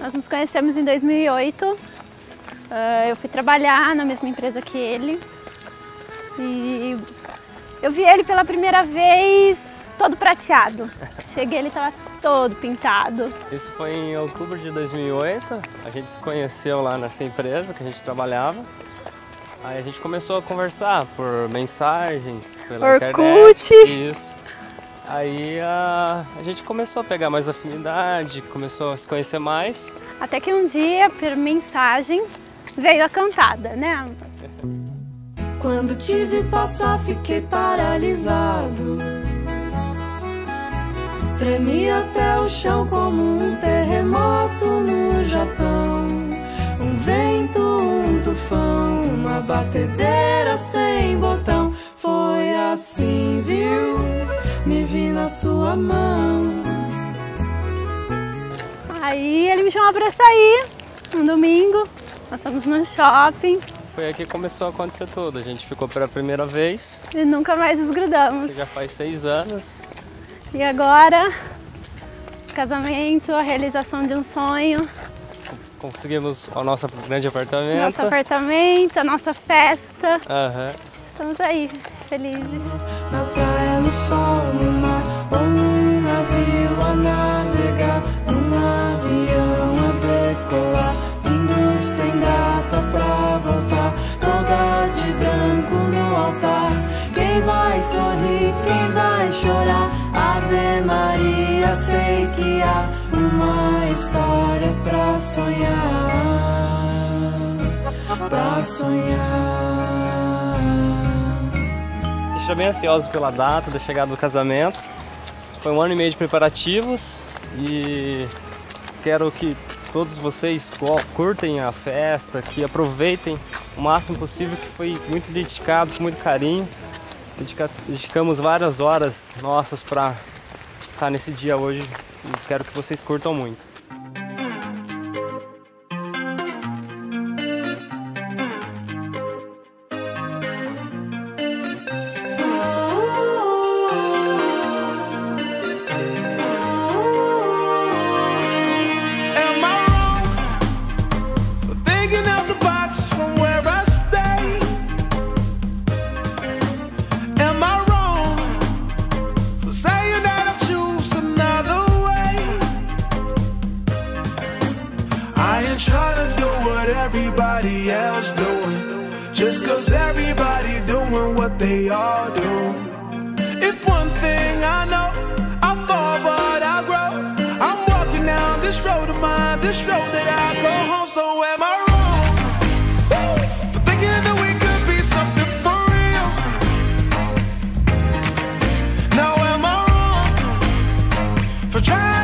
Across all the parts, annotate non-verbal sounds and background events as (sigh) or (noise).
Nós nos conhecemos em 2008. Ah, eu fui trabalhar na mesma empresa que ele. E eu vi ele pela primeira vez todo prateado. (laughs) Cheguei, ele estava todo pintado. Isso foi em outubro de 2008. A gente se conheceu lá nessa empresa que a gente trabalhava. Aí a gente começou a conversar por mensagens, pela Orkut. internet. Isso. Aí a, a gente começou a pegar mais afinidade, começou a se conhecer mais. Até que um dia, por mensagem, veio a cantada, né? Quando te vi passar, fiquei paralisado. Tremi até o chão como um terremoto no Japão. Um vento, um tufão, uma batedeira sem botão. Foi assim, na sua mão. Aí ele me chamou para sair um domingo. Nós fomos no shopping Foi aqui que começou a acontecer tudo. A gente ficou pela primeira vez, e nunca mais nos grudamos. já faz seis anos. E agora, casamento, a realização de um sonho, Conseguimos o nosso grande apartamento. nosso apartamento, a nossa festa. Aham. Estamos aí, felizes. Na praia, no sol, sei que há uma história pra sonhar, pra sonhar. Está bem ansioso pela data da chegada do casamento. Foi um ano e meio de preparativos e quero que todos vocês curtem a festa, que aproveitem o máximo possível, que foi muito dedicado, com muito carinho. Dedica- dedicamos várias horas nossas para estar nesse dia hoje e quero que vocês curtam muito. They all do. If one thing I know, I fall but I grow. I'm walking down this road of mine, this road that I go home. So am I wrong? For thinking that we could be something for real. Now am I wrong? For trying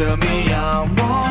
着迷样。我。